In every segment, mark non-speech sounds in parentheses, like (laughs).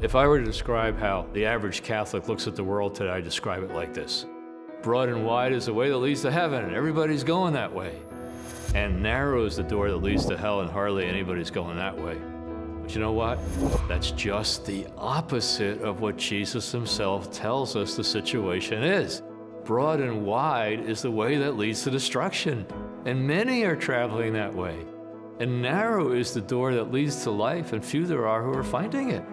If I were to describe how the average Catholic looks at the world today, I describe it like this. Broad and wide is the way that leads to heaven, and everybody's going that way. And narrow is the door that leads to hell, and hardly anybody's going that way. But you know what? That's just the opposite of what Jesus himself tells us the situation is. Broad and wide is the way that leads to destruction, and many are traveling that way. And narrow is the door that leads to life, and few there are who are finding it.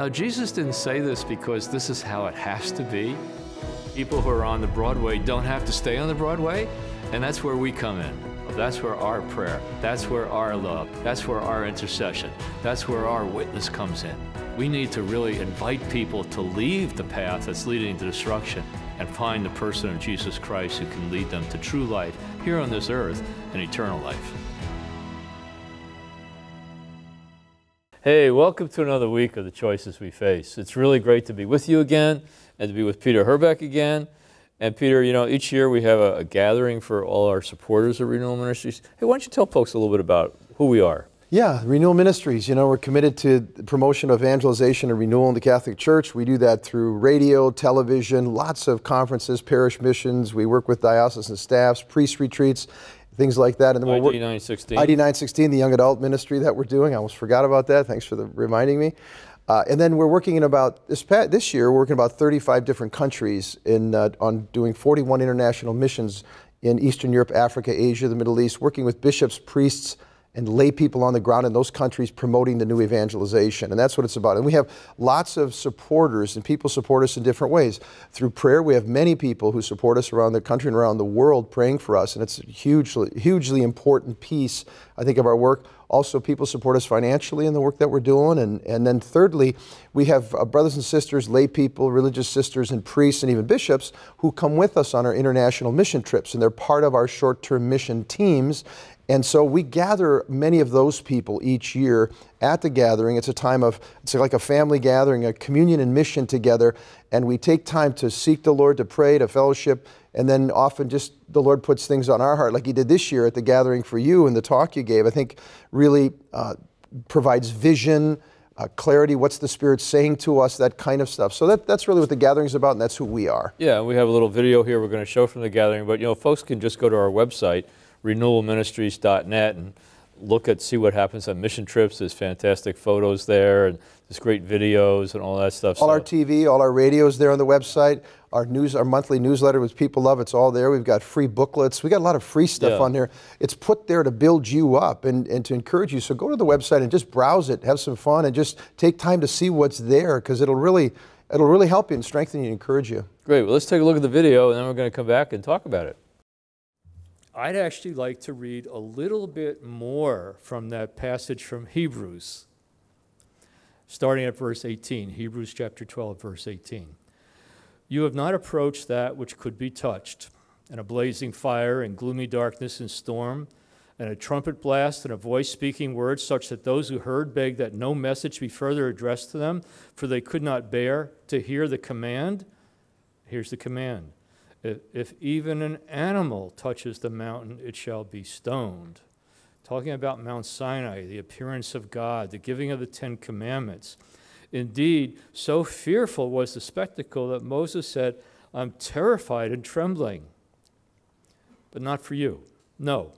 Now, Jesus didn't say this because this is how it has to be. People who are on the Broadway don't have to stay on the Broadway, and that's where we come in. That's where our prayer, that's where our love, that's where our intercession, that's where our witness comes in. We need to really invite people to leave the path that's leading to destruction and find the person of Jesus Christ who can lead them to true life here on this earth and eternal life. Hey, welcome to another week of the choices we face. It's really great to be with you again and to be with Peter Herbeck again. And Peter, you know, each year we have a, a, gathering for all our supporters of Renewal Ministries. Hey, why don't you tell folks a little bit about who we are? Yeah, Renewal Ministries. You know, we're committed to the promotion of evangelization and renewal in the Catholic Church. We do that through radio, television, lots of conferences, parish missions. We work with diocesan staffs, priest retreats, things like that. And then ID 916. ID 916, the young adult ministry that we're doing. I almost forgot about that. Thanks for the reminding me. Uh, and then we're working in about this this year. We're working about 35 different countries in uh, on doing 41 international missions in Eastern Europe, Africa, Asia, the Middle East, working with bishops, priests, and lay people on the ground in those countries promoting the new evangelization. And that's what it's about. And we have lots of supporters, and people support us in different ways. Through prayer, we have many people who support us around the country and around the world praying for us. And it's a hugely, hugely important piece, I think, of our work. Also, people support us financially in the work that we're doing. And, and then, thirdly, we have uh, brothers and sisters, lay people, religious sisters, and priests, and even bishops who come with us on our international mission trips. And they're part of our short term mission teams. And so we gather many of those people each year at the gathering. It's a time of, it's like a family gathering, a communion and mission together. And we take time to seek the Lord, to pray, to fellowship. And then often just the Lord puts things on our heart, like He did this year at the gathering for you and the talk you gave. I think really uh, provides vision. Uh, clarity, what's the Spirit saying to us, that kind of stuff. So that, that's really what the gathering is about, and that's who we are. Yeah, we have a little video here we're going to show from the gathering, but you know, folks can just go to our website, renewalministries.net and look at, see what happens on mission trips. There's fantastic photos there and there's great videos and all that stuff. All so. our TV, all our radios there on the website. Our news, our monthly newsletter, which people love, it's all there. We've got free booklets. We got a lot of free stuff yeah. on there. It's put there to build you up and, and to encourage you. So go to the website and just browse it, have some fun, and just take time to see what's there because it'll really, it'll really help you and strengthen you and encourage you. Great. Well, let's take a look at the video, and then we're going to come back and talk about it. I'd actually like to read a little bit more from that passage from Hebrews, starting at verse 18, Hebrews chapter 12, verse 18. You have not approached that which could be touched, and a blazing fire, and gloomy darkness, and storm, and a trumpet blast, and a voice speaking words, such that those who heard begged that no message be further addressed to them, for they could not bear to hear the command. Here's the command if, if even an animal touches the mountain, it shall be stoned. Talking about Mount Sinai, the appearance of God, the giving of the Ten Commandments. Indeed, so fearful was the spectacle that Moses said, I'm terrified and trembling. But not for you. No.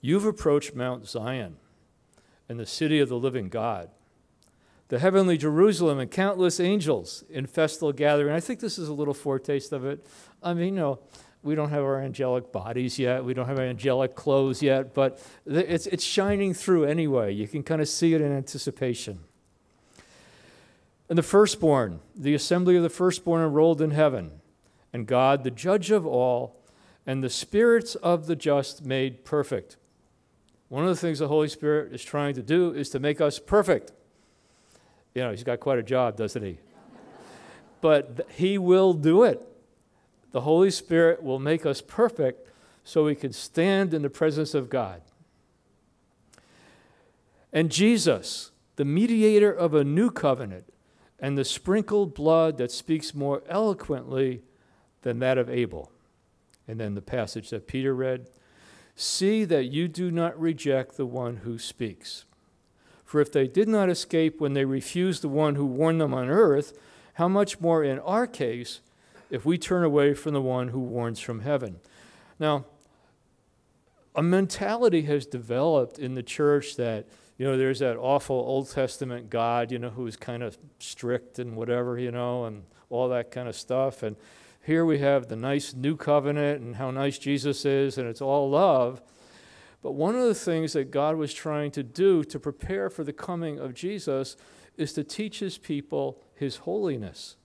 You've approached Mount Zion and the city of the living God the heavenly Jerusalem and countless angels in festal gathering. I think this is a little foretaste of it. I mean, you know, we don't have our angelic bodies yet, we don't have our angelic clothes yet, but it's, it's shining through anyway. You can kind of see it in anticipation. And the firstborn, the assembly of the firstborn enrolled in heaven, and God, the judge of all, and the spirits of the just made perfect. One of the things the Holy Spirit is trying to do is to make us perfect. You know, he's got quite a job, doesn't he? but he will do it. The Holy Spirit will make us perfect so we can stand in the presence of God. And Jesus, the mediator of a new covenant, and the sprinkled blood that speaks more eloquently than that of Abel. And then the passage that Peter read See that you do not reject the one who speaks. For if they did not escape when they refused the one who warned them on earth, how much more in our case if we turn away from the one who warns from heaven? Now, a mentality has developed in the church that, you know, there's that awful Old Testament God, you know, who's kind of strict and whatever, you know, and all that kind of stuff. And here we have the nice new covenant and how nice Jesus is, and it's all love. But one of the things that God was trying to do to prepare for the coming of Jesus is to teach his people his holiness.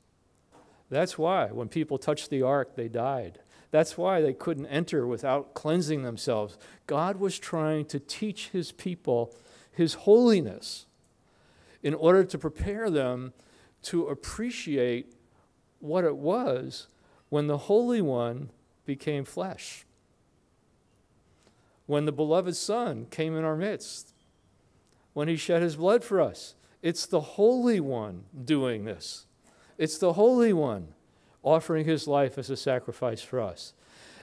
That's why when people touched the ark, they died. That's why they couldn't enter without cleansing themselves. God was trying to teach his people his holiness in order to prepare them to appreciate what it was when the Holy One became flesh, when the beloved Son came in our midst, when he shed his blood for us. It's the Holy One doing this. It's the Holy One offering his life as a sacrifice for us.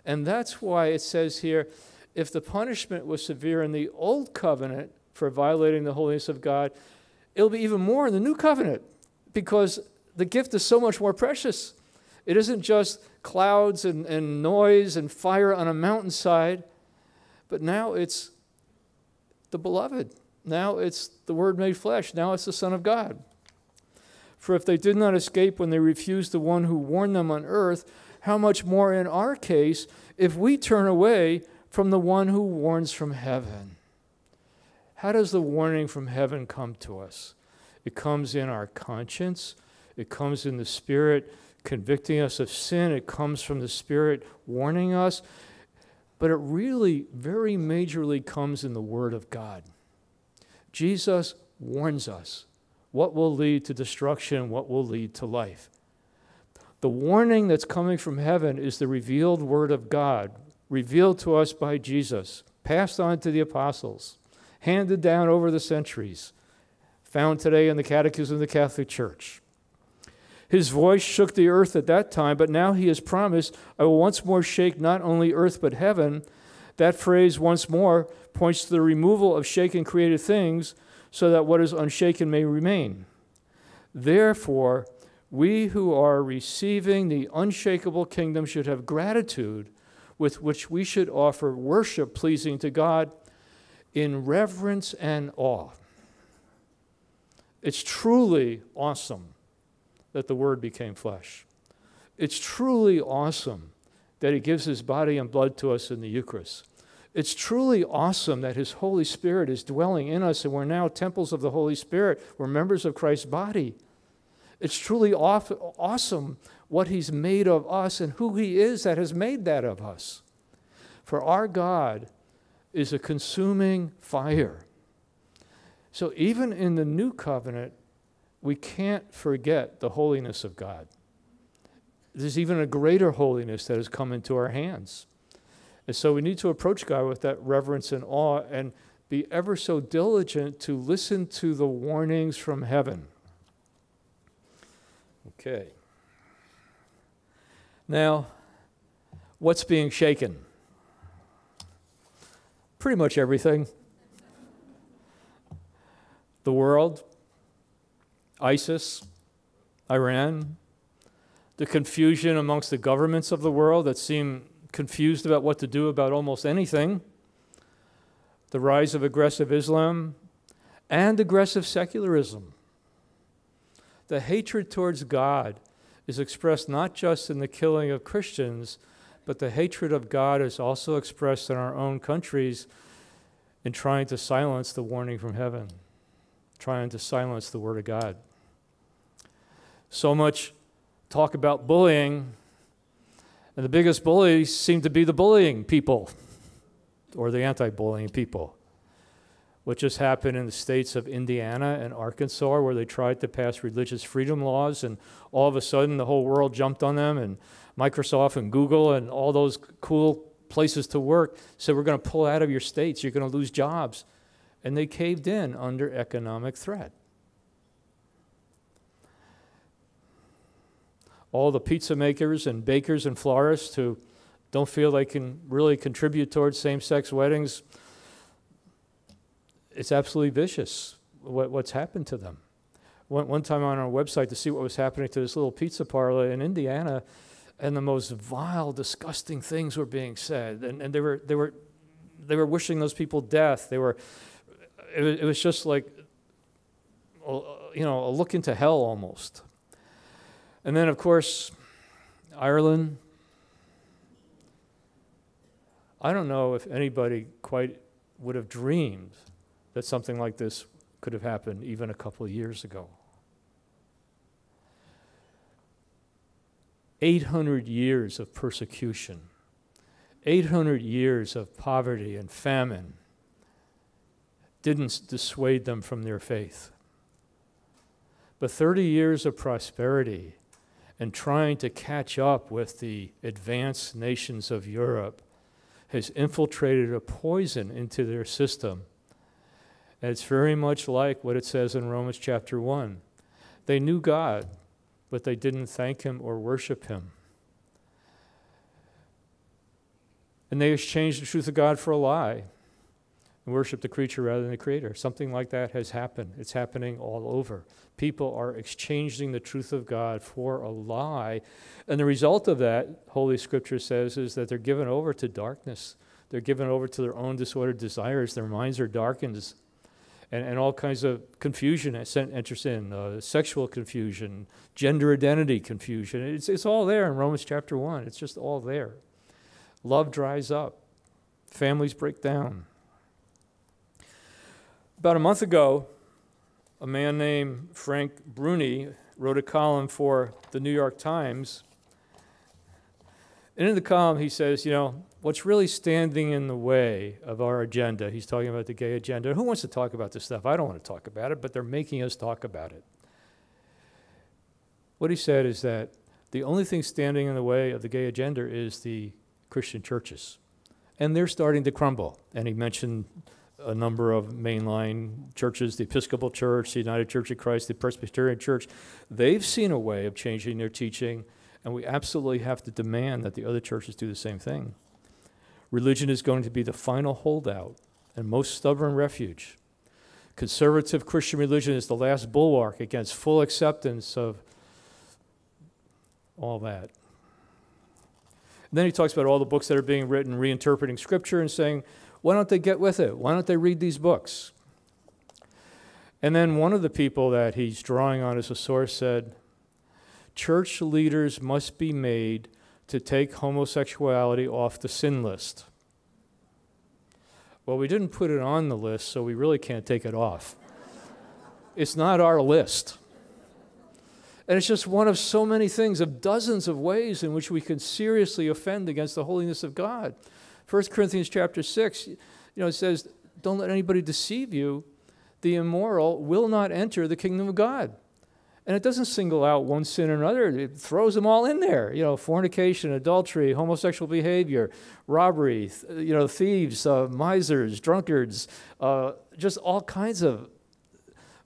And that's why it says here if the punishment was severe in the old covenant for violating the holiness of God, it'll be even more in the new covenant because the gift is so much more precious. It isn't just clouds and, and noise and fire on a mountainside, but now it's the beloved. Now it's the Word made flesh. Now it's the Son of God. For if they did not escape when they refused the one who warned them on earth, how much more in our case if we turn away from the one who warns from heaven? How does the warning from heaven come to us? It comes in our conscience, it comes in the Spirit convicting us of sin, it comes from the Spirit warning us, but it really very majorly comes in the Word of God. Jesus warns us what will lead to destruction, what will lead to life. The warning that's coming from heaven is the revealed word of God, revealed to us by Jesus, passed on to the apostles, handed down over the centuries, found today in the Catechism of the Catholic Church. His voice shook the earth at that time, but now he has promised, I will once more shake not only earth but heaven. That phrase, once more, points to the removal of shaken created things so that what is unshaken may remain. Therefore, we who are receiving the unshakable kingdom should have gratitude with which we should offer worship pleasing to God in reverence and awe. It's truly awesome that the Word became flesh. It's truly awesome that He gives His body and blood to us in the Eucharist. It's truly awesome that His Holy Spirit is dwelling in us, and we're now temples of the Holy Spirit. We're members of Christ's body. It's truly awesome what He's made of us and who He is that has made that of us. For our God is a consuming fire. So even in the new covenant, we can't forget the holiness of God. There's even a greater holiness that has come into our hands. And so we need to approach God with that reverence and awe and be ever so diligent to listen to the warnings from heaven. Okay. Now, what's being shaken? Pretty much everything. The world, ISIS, Iran, the confusion amongst the governments of the world that seem confused about what to do about almost anything, the rise of aggressive Islam, and aggressive secularism. The hatred towards God is expressed not just in the killing of Christians, but the hatred of God is also expressed in our own countries in trying to silence the warning from heaven, trying to silence the Word of God. So much talk about bullying and the biggest bullies seem to be the bullying people or the anti bullying people, which just happened in the states of Indiana and Arkansas, where they tried to pass religious freedom laws, and all of a sudden the whole world jumped on them, and Microsoft and Google and all those cool places to work said, We're going to pull out of your states, you're going to lose jobs. And they caved in under economic threat. all the pizza makers and bakers and florists who don't feel they can really contribute towards same sex weddings. It's absolutely vicious what, what's happened to them. One, one time on our website to see what was happening to this little pizza parlor in Indiana, and the most vile, disgusting things were being said. And, and they, were, they, were, they were wishing those people death. They were, it, was, it was just like, you know, a look into hell almost. And then, of course, Ireland. I don't know if anybody quite would have dreamed that something like this could have happened even a couple of years ago. 800 years of persecution, 800 years of poverty and famine didn't dissuade them from their faith. But 30 years of prosperity and trying to catch up with the advanced nations of Europe has infiltrated a poison into their system and it's very much like what it says in Romans chapter 1. They knew God, but they didn't thank Him or worship Him. And they exchanged the truth of God for a lie and worshiped the creature rather than the creator. Something like that has happened. It's happening all over. People are exchanging the truth of God for a lie. And the result of that, Holy Scripture says, is that they're given over to darkness. They're given over to their own disordered desires. Their minds are darkened and, and all kinds of confusion enters in uh, sexual confusion, gender identity confusion. It's, it's all there in Romans chapter 1. It's just all there. Love dries up, families break down. About a month ago, a man named Frank Bruni wrote a column for the New York Times. And in the column, he says, You know, what's really standing in the way of our agenda. He's talking about the gay agenda. Who wants to talk about this stuff? I don't want to talk about it, but they're making us talk about it. What he said is that the only thing standing in the way of the gay agenda is the Christian churches. And they're starting to crumble. And he mentioned a number of mainline churches, the Episcopal Church, the United Church of Christ, the Presbyterian Church. They've seen a way of changing their teaching, and we absolutely have to demand that the other churches do the same thing. Religion is going to be the final holdout and most stubborn refuge. Conservative Christian religion is the last bulwark against full acceptance of all that. And then he talks about all the books that are being written, reinterpreting Scripture, and saying, why don't they get with it? Why don't they read these books? And then one of the people that he's drawing on as a source said, Church leaders must be made to take homosexuality off the sin list. Well, we didn't put it on the list, so we really can't take it off. it's not our list. And it's just one of so many things, of dozens of ways in which we can seriously offend against the holiness of God. 1 Corinthians chapter 6, you know, it says, Don't let anybody deceive you. The immoral will not enter the kingdom of God. And it doesn't single out one sin or another, it throws them all in there. You know, fornication, adultery, homosexual behavior, robbery, you know, thieves, uh, misers, drunkards, uh, just all kinds of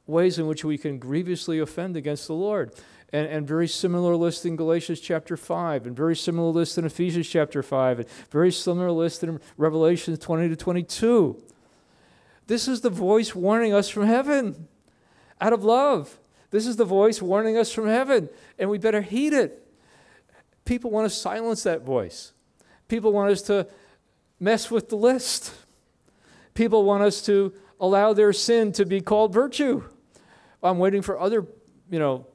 ways in which we can grievously offend against the Lord. And, and very similar list in Galatians chapter 5, and very similar list in Ephesians chapter 5, and very similar list in Revelation 20 to 22. This is the voice warning us from heaven out of love. This is the voice warning us from heaven, and we better heed it. People want to silence that voice. People want us to mess with the list. People want us to allow their sin to be called virtue. I'm waiting for other, you know,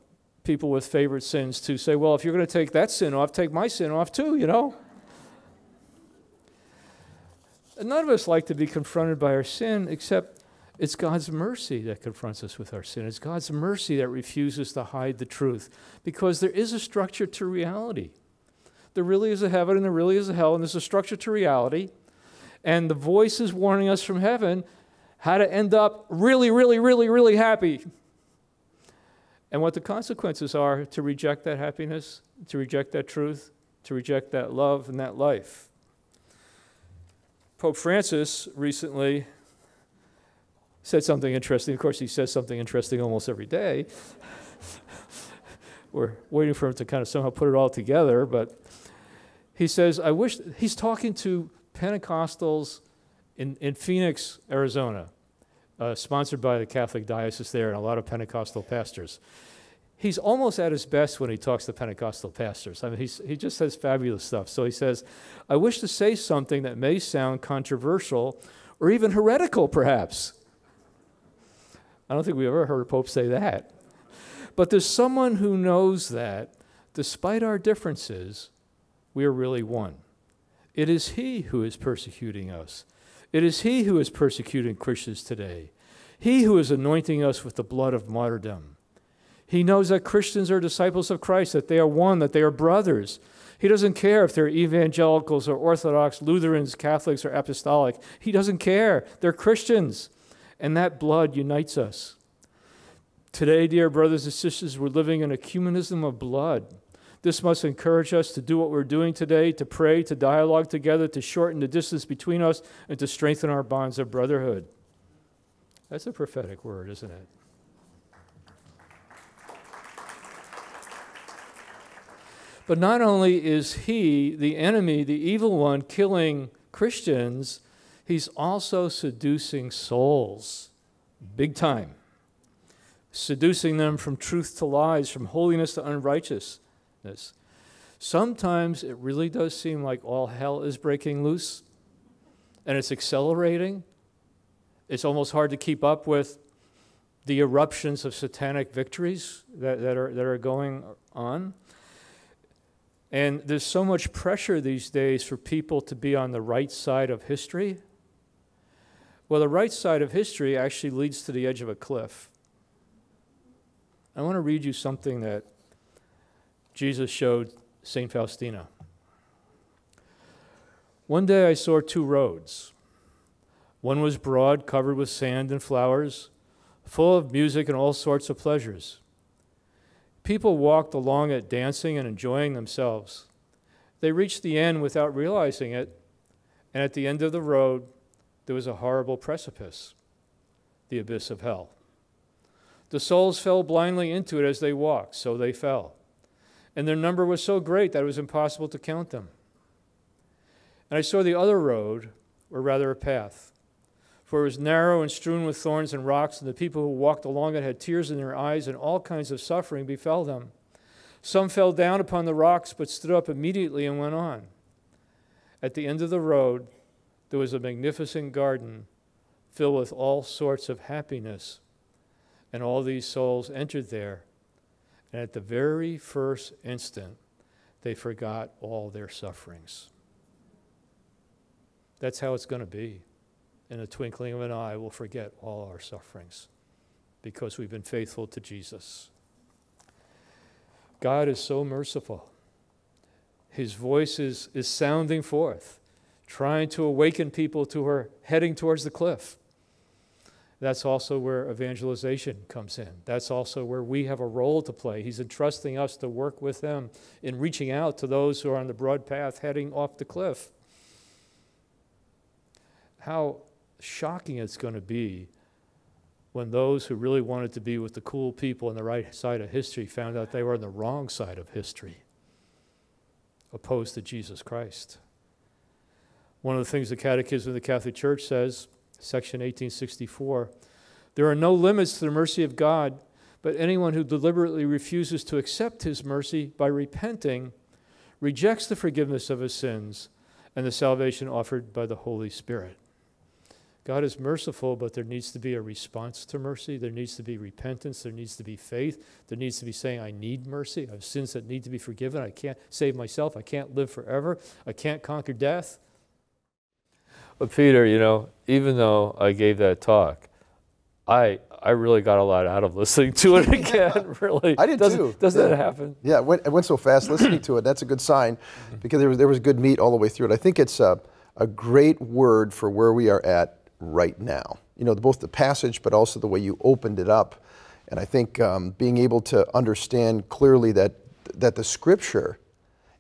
people with favorite sins to say, well, if you're going to take that sin off, take my sin off too, you know? None of us like to be confronted by our sin except it's God's mercy that confronts us with our sin. It's God's mercy that refuses to hide the truth because there is a structure to reality. There really is a heaven and there really is a hell, and there's a structure to reality. And the voice is warning us from heaven how to end up really, really, really, really happy. And what the consequences are to reject that happiness, to reject that truth, to reject that love and that life. Pope Francis recently said something interesting. Of course, he says something interesting almost every day. (laughs) We're waiting for him to kind of somehow put it all together, but he says, I wish, he's talking to Pentecostals in, in Phoenix, Arizona. Uh, sponsored by the Catholic Diocese there and a lot of Pentecostal pastors. He's almost at his best when he talks to Pentecostal pastors. I mean, he's, he just says fabulous stuff. So he says, I wish to say something that may sound controversial or even heretical, perhaps. I don't think we ever heard a pope say that. But there's someone who knows that, despite our differences, we are really one. It is he who is persecuting us. It is he who is persecuting Christians today. He who is anointing us with the blood of martyrdom. He knows that Christians are disciples of Christ, that they are one, that they are brothers. He doesn't care if they're evangelicals or Orthodox, Lutherans, Catholics, or apostolic. He doesn't care. They're Christians. And that blood unites us. Today, dear brothers and sisters, we're living in a ecumenism of blood. This must encourage us to do what we're doing today, to pray, to dialogue together, to shorten the distance between us, and to strengthen our bonds of brotherhood. That's a prophetic word, isn't it? But not only is he, the enemy, the evil one, killing Christians, he's also seducing souls big time. Seducing them from truth to lies, from holiness to unrighteousness. Sometimes it really does seem like all hell is breaking loose and it's accelerating. It's almost hard to keep up with the eruptions of satanic victories that, that, are, that are going on. And there's so much pressure these days for people to be on the right side of history. Well, the right side of history actually leads to the edge of a cliff. I want to read you something that Jesus showed St. Faustina. One day I saw two roads. One was broad, covered with sand and flowers, full of music and all sorts of pleasures. People walked along it dancing and enjoying themselves. They reached the end without realizing it, and at the end of the road, there was a horrible precipice, the abyss of hell. The souls fell blindly into it as they walked, so they fell. And their number was so great that it was impossible to count them. And I saw the other road, or rather a path, for it was narrow and strewn with thorns and rocks, and the people who walked along it had tears in their eyes, and all kinds of suffering befell them. Some fell down upon the rocks, but stood up immediately and went on. At the end of the road, there was a magnificent garden filled with all sorts of happiness, and all these souls entered there. And at the very first instant, they forgot all their sufferings. That's how it's going to be in a twinkling of an eye, we'll forget all our sufferings because we've been faithful to Jesus. God is so merciful. His voice is, is sounding forth, trying to awaken people to her heading towards the cliff. That's also where evangelization comes in. That's also where we have a role to play. He's entrusting us to work with them in reaching out to those who are on the broad path heading off the cliff. How shocking it's going to be when those who really wanted to be with the cool people on the right side of history found out they were on the wrong side of history, opposed to Jesus Christ. One of the things the Catechism of the Catholic Church says, section 1864, there are no limits to the mercy of God, but anyone who deliberately refuses to accept his mercy by repenting rejects the forgiveness of his sins and the salvation offered by the Holy Spirit. God is merciful, but there needs to be a response to mercy. There needs to be repentance. There needs to be faith. There needs to be saying, I need mercy. I have sins that need to be forgiven. I can't save myself. I can't live forever. I can't conquer death. But Peter, you know, even though I gave that talk, I I really got a lot out of listening to it (laughs) again. (laughs) really, I did doesn't, too. Doesn't yeah. that happen? Yeah, it went, it went so fast listening to it. That's a good sign because there was, there was good meat all the way through it. I think it's a, a great word for where we are at right now. You know, both the passage, but also the way you opened it up. And I think um, being able to understand clearly that, that the scripture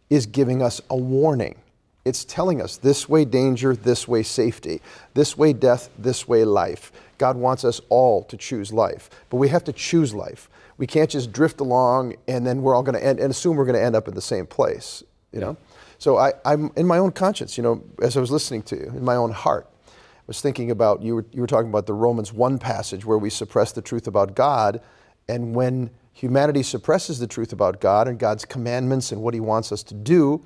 is giving us a warning. It's telling us this way danger, this way safety, this way death, this way life. God wants us all to choose life, but we have to choose life. We can't just drift along and then we're all going to end and assume we're going to end up in the same place. You know, so I, I'm in my own conscience. You know, as I was listening to you, in my own heart, I was thinking about you were, you were talking about the Romans 1 passage where we suppress the truth about God. And when humanity suppresses the truth about God and God's commandments and what He wants us to do,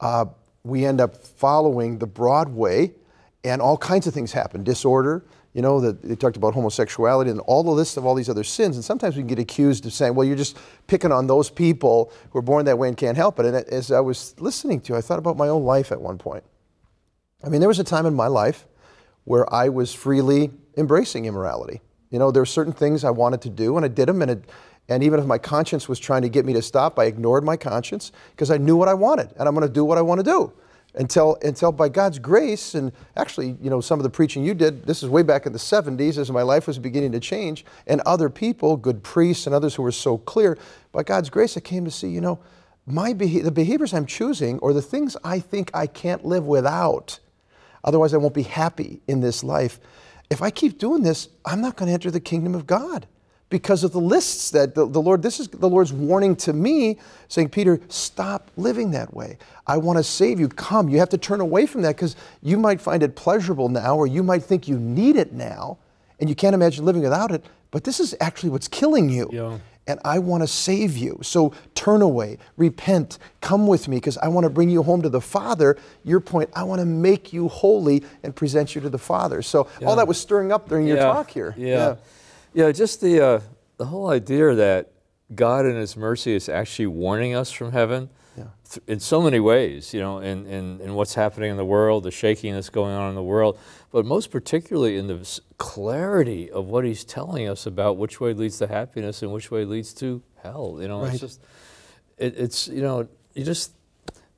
uh, we end up following the broad way, and all kinds of things happen disorder. You know, that they talked about homosexuality and all the list of all these other sins. And sometimes we can get accused of saying, well, you're just picking on those people who are born that way and can't help it. And as I was listening to you, I thought about my own life at one point. I mean, there was a time in my life where I was freely embracing immorality. You know, there were certain things I wanted to do, and I did them, and, it, and even if my conscience was trying to get me to stop, I ignored my conscience because I knew what I wanted, and I'm going to do what I want to do. Until, until by God's grace, and actually, you know, some of the preaching you did, this is way back in the 70s as my life was beginning to change, and other people, good priests and others who were so clear, by God's grace, I came to see, you know, my beha- the behaviors I'm choosing or the things I think I can't live without Otherwise, I won't be happy in this life. If I keep doing this, I'm not going to enter the kingdom of God because of the lists that the, the, Lord, this is the Lord's warning to me, saying, Peter, stop living that way. I want to save you. Come. You have to turn away from that because you might find it pleasurable now, or you might think you need it now, and you can't imagine living without it. But this is actually what's killing you. Yeah and I want to save you. So turn away, repent, come with me because I want to bring you home to the Father. Your point, I want to make you holy and present you to the Father. So yeah. all that was stirring up during your talk here. Yeah. Yeah. Yeah, just the, uh, the whole idea that God in His mercy is actually warning us from heaven in so many ways, you know, in, in, in what's happening in the world, the shaking that's going on in the world, but most particularly in the clarity of what he's telling us about which way leads to happiness and which way leads to hell. You know, right. it's just, it, it's, you know, you just,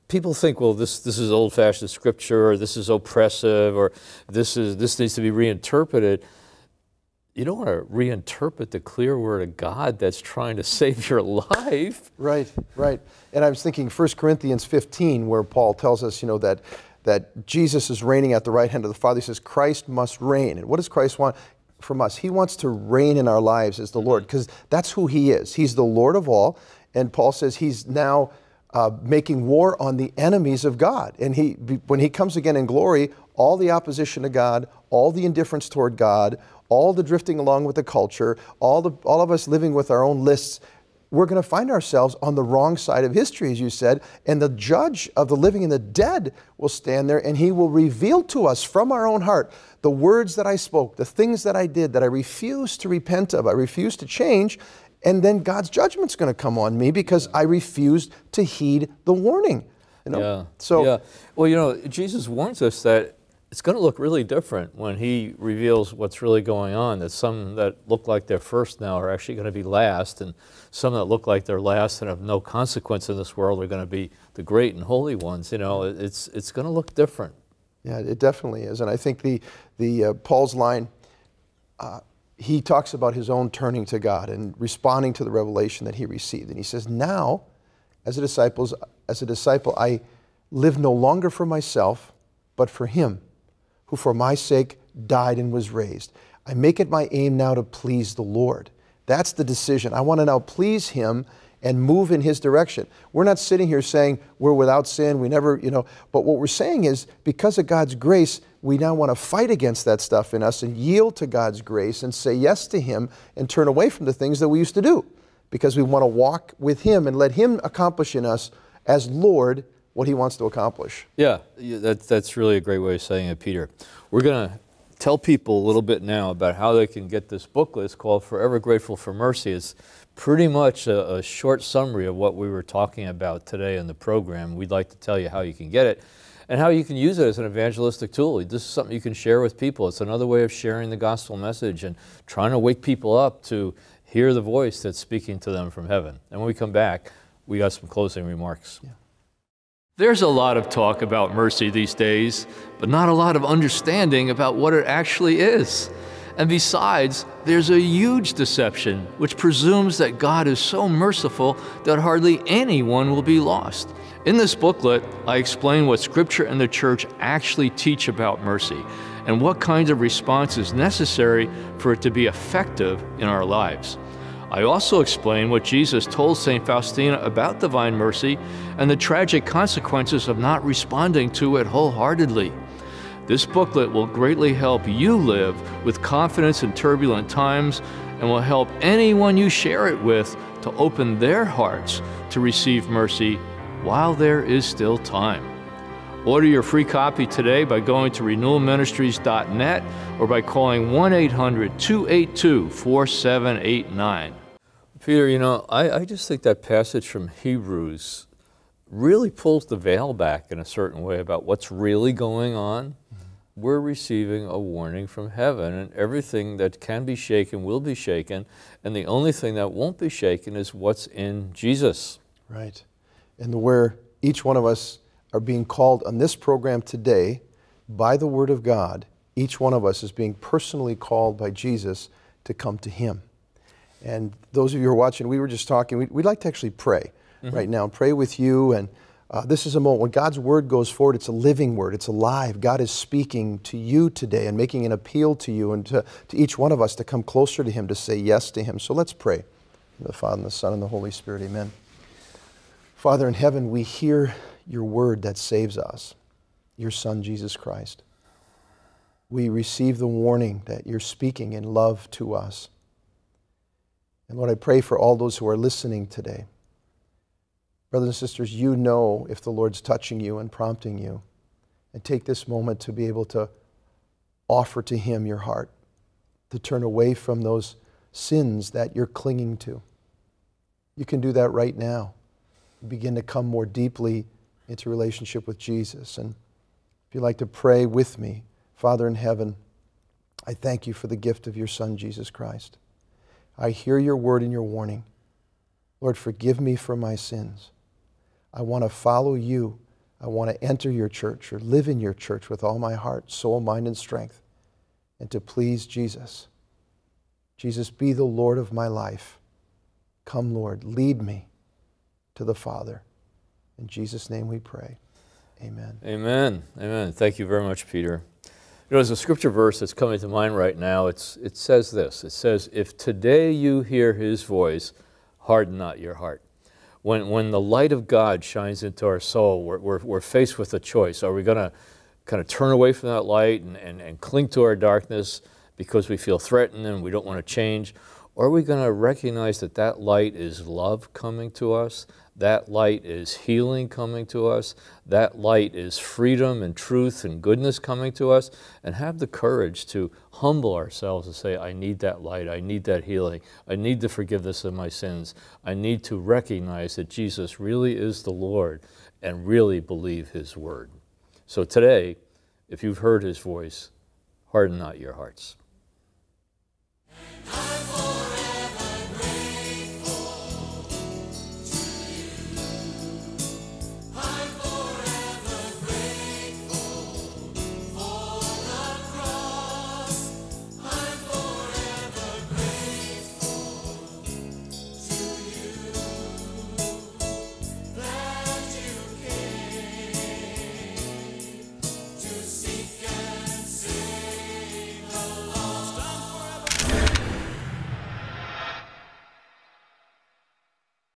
people think, well, this, this is old-fashioned scripture, or this is oppressive, or this, is, this needs to be reinterpreted you don't want to reinterpret the clear word of God that's trying to (laughs) save your life. Right, right. And I was thinking 1 Corinthians 15, where Paul tells us, you know, that, that Jesus is reigning at the right hand of the Father. He says, Christ must reign. And what does Christ want from us? He wants to reign in our lives as the Lord, because that's who he is. He's the Lord of all. And Paul says he's now uh, making war on the enemies of God. And he, when he comes again in glory, all the opposition to God, all the indifference toward God, all the drifting along with the culture, all, the, all of us living with our own lists, we're going to find ourselves on the wrong side of history, as you said, and the judge of the living and the dead will stand there and he will reveal to us from our own heart the words that I spoke, the things that I did that I refused to repent of, I refused to change, and then God's judgment's going to come on me because I refused to heed the warning. You know? Yeah. So, yeah. Well, you know, Jesus warns us that it's going to look really different when he reveals what's really going on. That some that look like they're first now are actually going to be last, and some that look like they're last and have no consequence in this world are going to be the great and holy ones. You know, it's it's going to look different. Yeah, it definitely is, and I think the the uh, Paul's line. Uh, he talks about his own turning to God and responding to the revelation that he received, and he says, "Now, as a disciple, as a disciple, I live no longer for myself, but for Him." Who for my sake died and was raised. I make it my aim now to please the Lord. That's the decision. I want to now please Him and move in His direction. We're not sitting here saying we're without sin, we never, you know, but what we're saying is because of God's grace, we now want to fight against that stuff in us and yield to God's grace and say yes to Him and turn away from the things that we used to do because we want to walk with Him and let Him accomplish in us as Lord what he wants to accomplish. Yeah, that, that's really a great way of saying it, Peter. We're going to tell people a little bit now about how they can get this booklet. It's called Forever Grateful for Mercy. It's pretty much a, a, short summary of what we were talking about today in the program. We'd like to tell you how you can get it and how you can use it as an evangelistic tool. This is something you can share with people. It's another way of sharing the gospel message and trying to wake people up to hear the voice that's speaking to them from heaven. And when we come back, we got some closing remarks. Yeah. There's a lot of talk about mercy these days, but not a lot of understanding about what it actually is. And besides, there's a huge deception which presumes that God is so merciful that hardly anyone will be lost. In this booklet, I explain what Scripture and the Church actually teach about mercy and what kinds of response is necessary for it to be effective in our lives. I also explain what Jesus told St. Faustina about divine mercy and the tragic consequences of not responding to it wholeheartedly. This booklet will greatly help you live with confidence in turbulent times and will help anyone you share it with to open their hearts to receive mercy while there is still time. Order your free copy today by going to renewalministries.net or by calling 1 800 282 4789. Peter, you know, I, I just think that passage from Hebrews really pulls the veil back in a certain way about what's really going on. Mm-hmm. We're receiving a warning from heaven, and everything that can be shaken will be shaken, and the only thing that won't be shaken is what's in Jesus. Right. And where each one of us are being called on this program today by the Word of God, each one of us is being personally called by Jesus to come to Him. And those of you who are watching, we were just talking, we'd, we'd like to actually pray mm-hmm. right now, pray with you. And uh, this is a moment when God's Word goes forward, it's a living Word, it's alive. God is speaking to you today and making an appeal to you and to, to each one of us to come closer to Him, to say yes to Him. So let's pray. the Father, and the Son, and the Holy Spirit, amen. Father in heaven, we hear your word that saves us, your Son, Jesus Christ. We receive the warning that you're speaking in love to us. And Lord, I pray for all those who are listening today. Brothers and sisters, you know if the Lord's touching you and prompting you. And take this moment to be able to offer to Him your heart, to turn away from those sins that you're clinging to. You can do that right now. Begin to come more deeply into relationship with Jesus. And if you'd like to pray with me, Father in heaven, I thank you for the gift of your Son, Jesus Christ. I hear your word and your warning. Lord, forgive me for my sins. I want to follow you. I want to enter your church or live in your church with all my heart, soul, mind, and strength, and to please Jesus. Jesus, be the Lord of my life. Come, Lord, lead me to the Father. In Jesus' name we pray. Amen. Amen. Amen. Thank you very much, Peter. You know, there's a scripture verse that's coming to mind right now. It's, it says this It says, If today you hear his voice, harden not your heart. When, when the light of God shines into our soul, we're, we're, we're faced with a choice. Are we going to kind of turn away from that light and, and, and cling to our darkness because we feel threatened and we don't want to change? Or are we going to recognize that that light is love coming to us, that light is healing coming to us. That light is freedom and truth and goodness coming to us. And have the courage to humble ourselves and say, I need that light. I need that healing. I need the forgiveness of my sins. I need to recognize that Jesus really is the Lord and really believe his word. So today, if you've heard his voice, harden not your hearts.